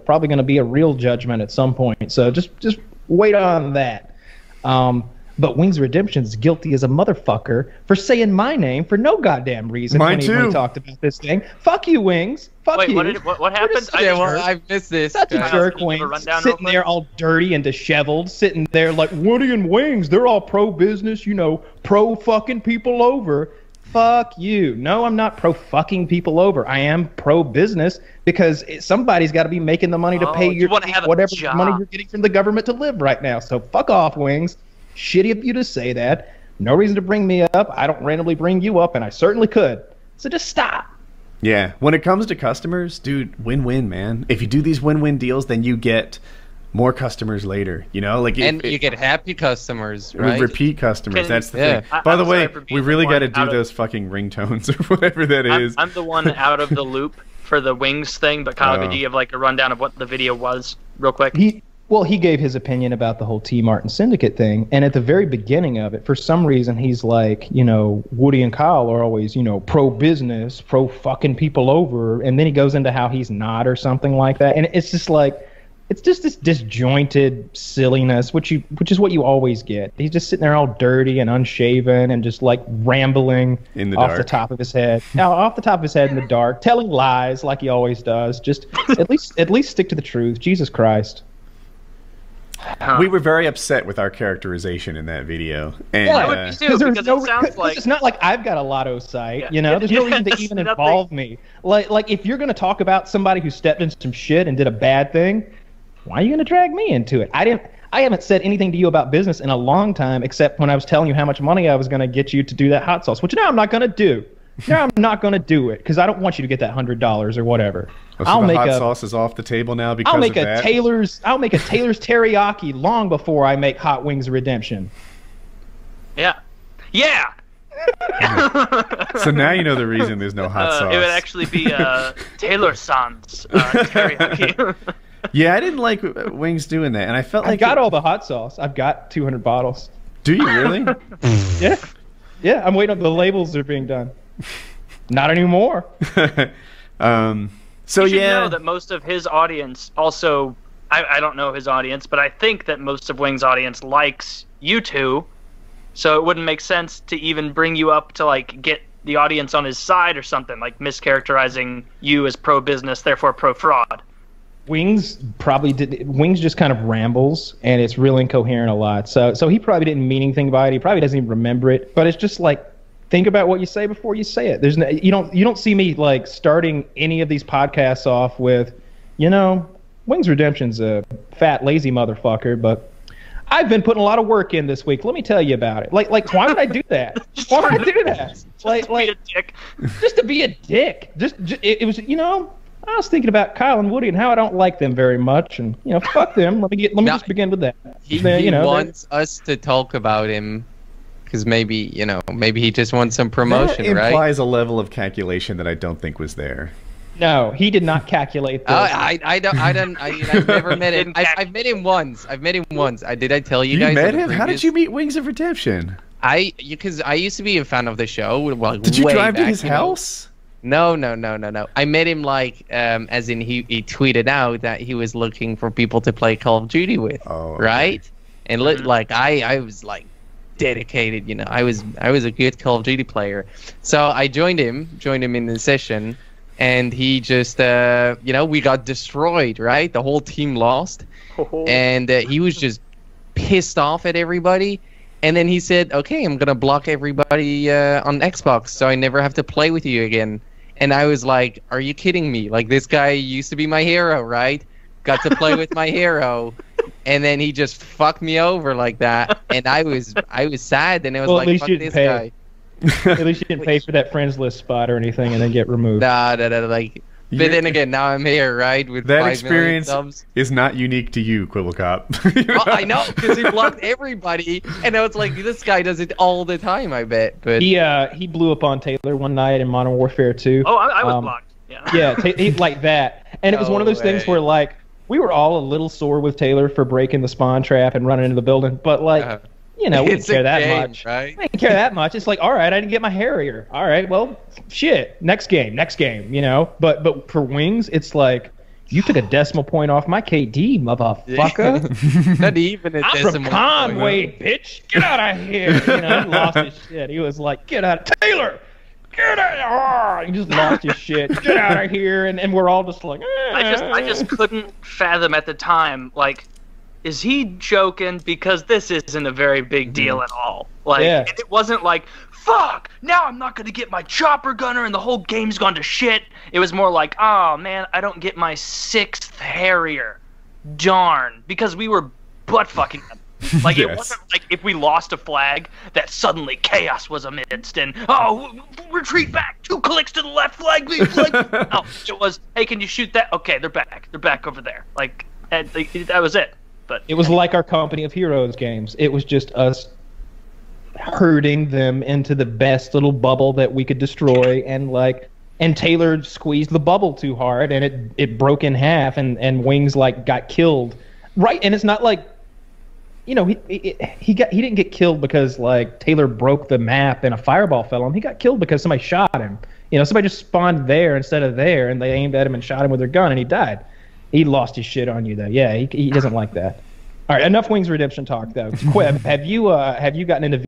probably going to be a real judgment at some point. So just just wait on that. Um, but Wings Redemption is guilty as a motherfucker for saying my name for no goddamn reason Mine when, he, when he talked about this thing. Fuck you, Wings. Fuck Wait, you. what, did, what, what You're happened? just I a Yeah, well, I've missed this. Such a jerk, Can you give a Wings. Sitting there all dirty and disheveled, sitting there like Woody and Wings. They're all pro business, you know, pro fucking people over. Fuck you. No, I'm not pro fucking people over. I am pro business because it, somebody's got to be making the money to Oh, pay you your wanna have whatever money you're getting from the government to live right now. So fuck off, Wings. Shitty of you to say that. No reason to bring me up. I don't randomly bring you up, and I certainly could. So just stop. Yeah, when it comes to customers, dude, win-win, man. If you do these win-win deals, then you get more customers later. You know, like and if- you get happy customers, right? repeat customers. Can- That's the Yeah. thing. I- By I'm the way, sorry for being we really got to do out of- those fucking ringtones or whatever that I'm, is. I'm the one out of the loop for the wings thing, but Kyle, Oh. could you give like a rundown of what the video was, real quick? He well, he gave his opinion about the whole TmarTn Syndicate thing, and at the very beginning of it, for some reason, he's like, you know, Woody and Kyle are always, you know, pro business, pro fucking people over, and then he goes into how he's not or something like that, and it's just like. It's just this disjointed silliness, which you, which is what you always get. He's just sitting there all dirty and unshaven and just like rambling In the off dark. the top of his head, now off the top of his head in the dark, telling lies like he always does. Just at least, at least stick to the truth. Jesus Christ. Huh. we were very upset with our characterization in that video, and Yeah, I would uh, be too, because no it re- sounds 'cause like it's not like I've got a lotto site, Yeah. you know. There's no reason to even involve me. Like, like if you're gonna talk about somebody who stepped in some shit and did a bad thing, why are you gonna drag me into it? I didn't. I haven't said anything to you about business in a long time, except when I was telling you how much money I was gonna get you to do that hot sauce, which now I'm not gonna do. Now I'm not gonna do it because I don't want you to get that hundred dollars or whatever. oh, so I'll the make hot a. sauce is off the table now because I'll make of a that. Taylor's. I'll make a Taylor's teriyaki long before I make Hot Wings Redemption. yeah, yeah. So now you know the reason there's no hot Uh, sauce. it would actually be uh, Taylor Sans uh, teriyaki. Yeah, I didn't like uh, Wings doing that, and I felt like I've got it- all the hot sauce. I've got 200 bottles. Do you really? Yeah, yeah. I'm waiting. on The labels are being done. Not anymore. um. So you should yeah, know that most of his audience also. I, I don't know his audience, but I think that most of Wing's audience likes you two, so it wouldn't make sense to even bring you up to like get the audience on his side or something, like mischaracterizing you as pro business, therefore pro fraud. Wings probably did. Wings just kind of rambles, and it's real incoherent a lot. So, so he probably didn't mean anything by it. He probably doesn't even remember it. But it's just like, think about what you say before you say it. There's no, you don't, you don't see me like starting any of these podcasts off with, you know, Wings Redemption's a fat, lazy motherfucker, but I've been putting a lot of work in this week. Let me tell you about it. Like, like, why would I do that? Why would I do that? Like, Be like, a dick. just to be a dick. Just, ju- it, it was, you know, I was thinking about Kyle and Woody and how I don't like them very much, and you know, fuck them. Let me get, let me No, just begin with that. He, They- you know, they're- wants us to talk about him because maybe you know maybe he just wants some that promotion, right? implies a level of calculation that I don't think was there. no, he did not calculate uh, this. Oh, I, I don't I don't I, I've never met him. I, I've met him once. I've met him once. I did I tell you, You, guys? met in the him? How did you meet Wings of Redemption? I because I used to be a fan of the show. Like, Did you way drive to his you know. House? No, no, no, no, no. I met him like, um, as in he, he tweeted out that he was looking for people to play Call of Duty with, Oh, okay. right? And li- Mhm. like I, I was like dedicated, you know. I was I was a good Call of Duty player, so I joined him, joined him in the session, and he just, uh, you know, we got destroyed, right? The whole team lost, and uh, he was just pissed off at everybody. And then he said, "Okay, I'm gonna block everybody uh, on Xbox, so I never have to play with you again." And I was like, "Are you kidding me? Like this guy used to be my hero, right? Got to play with my hero, and then he just fucked me over like that." And I was, I was sad, and it was Well, like, "Fuck you this pay. guy." At least you didn't pay for that friends list spot or anything, and then get removed. Nah, nah, nah, like. But You- then again, now I'm here, right? With That five million experience subs. is not unique to you, Quibblecop. Oh, I know because he blocked everybody, and I was like, "This guy does it all the time." I bet, but He uh he blew up on Taylor one night in Modern Warfare 2. Oh, I, I was Um, blocked. Yeah. Yeah, ta- he, like that. And it was one of No those things where like we were all a little sore with Taylor for breaking the spawn trap and running into the building, but like Uh, you know, we didn't care that game, much. right? I didn't care that much. It's like, all right, I didn't get my Harrier. All right, well, shit. Next game, next game. You know, but but for wings, it's like You took a decimal point off my KD, motherfucker. Not even a I'm from decimal Conway, bitch. Get out of here. You know, he lost his shit. He was like, get out. Of Taylor, get out. He just lost his shit. Get out of here. And, and we're all just like, eh. I just I just couldn't fathom at the time like is he joking because this isn't a very big mm-hmm. deal at all. Like Yeah. it wasn't like fuck, now I'm not going to get my chopper gunner and the whole game's gone to shit. It was more like, "Oh man, I don't get my 6th Harrier." Darn, because we were butt fucking them. Like it wasn't like if we lost a flag that suddenly chaos was amidst and oh retreat back two clicks to the left flag leave flag. no, it was hey can you shoot that? Okay, they're back. They're back over there. Like and they, that was it. But It was like our Company of Heroes games. It was just us herding them into the best little bubble that we could destroy, and like, and Taylor squeezed the bubble too hard, and it it broke in half, and and Wings like got killed. Right, and it's not like, you know, he he, he got he didn't get killed because like Taylor broke the map and a fireball fell on him. He got killed because somebody shot him. You know, somebody just spawned there instead of there, and they aimed at him and shot him with their gun, and he died. He lost his shit on you though. Yeah, he, he doesn't like that. All right, enough Wings Redemption talk though. Queb, have you uh have you gotten into